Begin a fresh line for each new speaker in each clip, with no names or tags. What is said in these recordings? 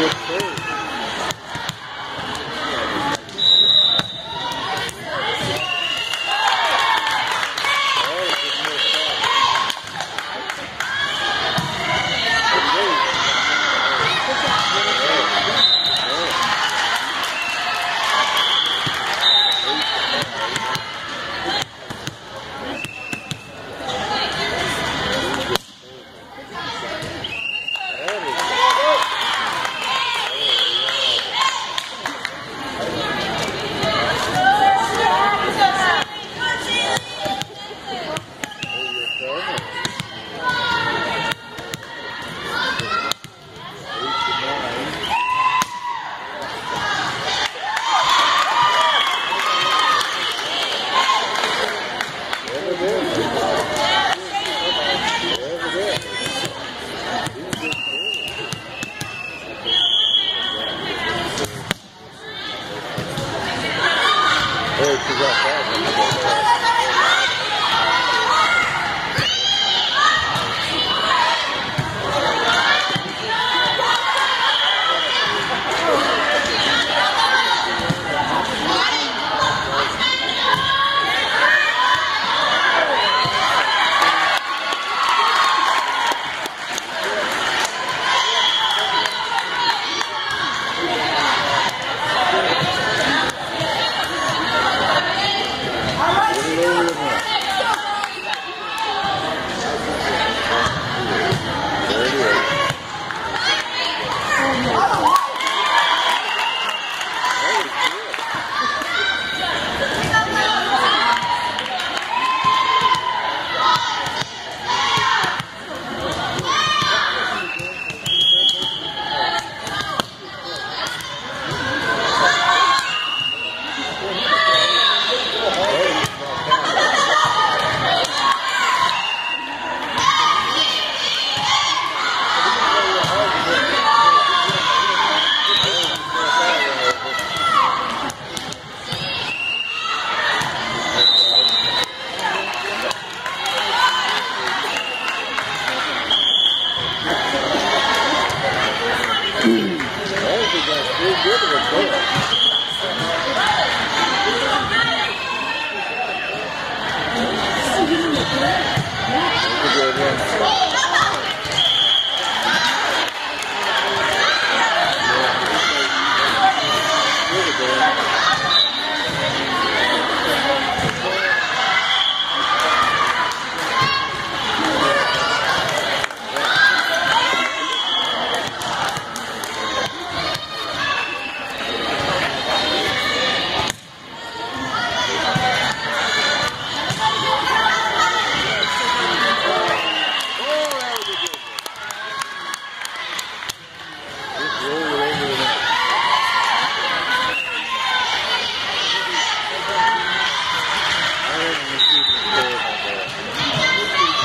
good serve.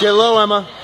Get low, Emma.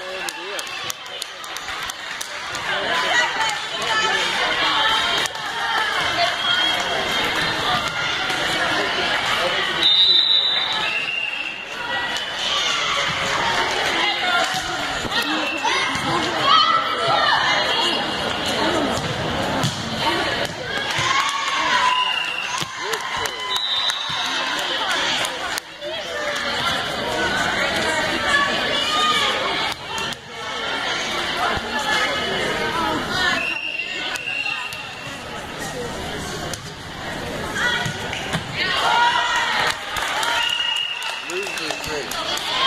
Buen día. Who's this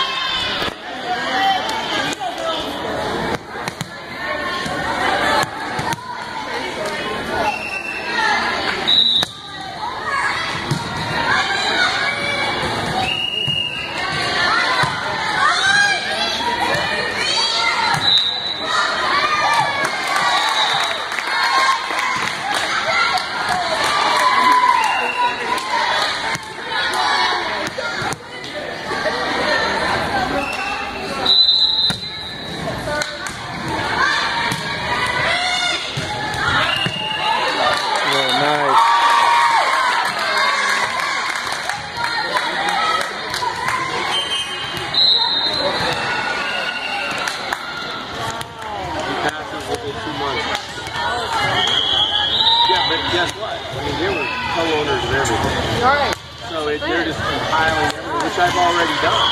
have already done.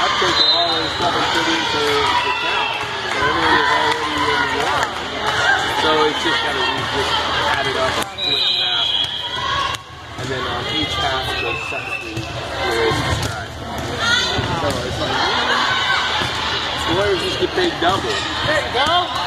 I've taken all those seven cities to the town. So everything is already in the yard. So it's just kind of, we just added up to it half. And then on each half goes separately the way it's described. So it's like, lawyers just get paid double.
There you go.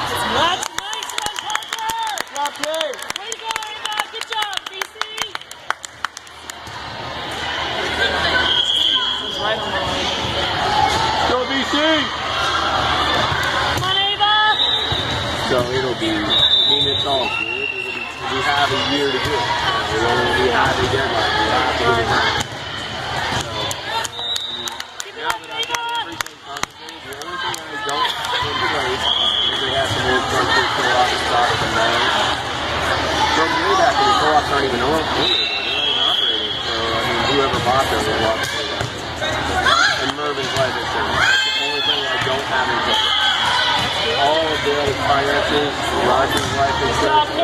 roger's larger than life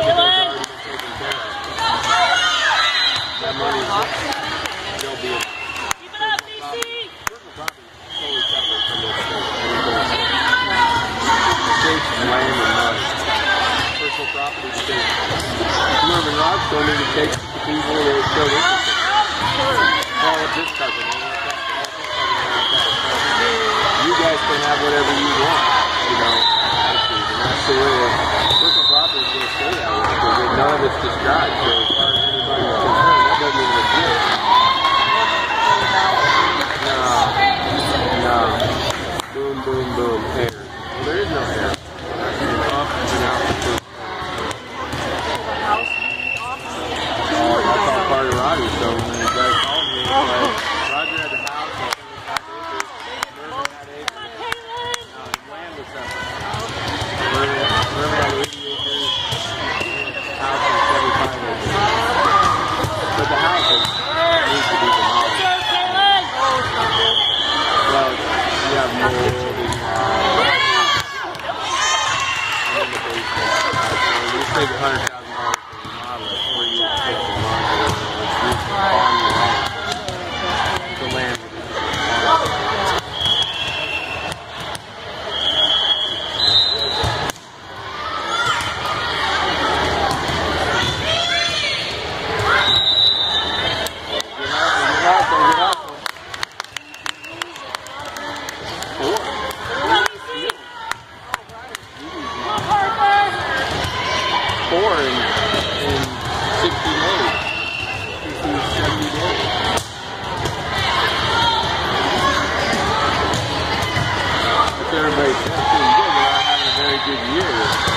这个女是谁啊 without having a very good year.